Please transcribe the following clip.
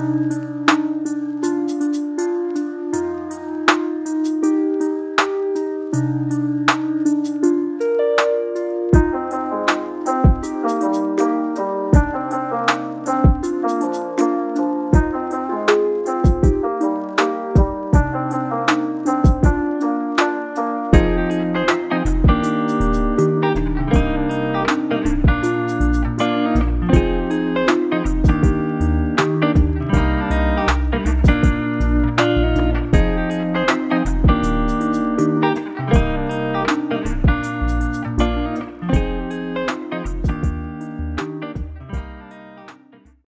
Música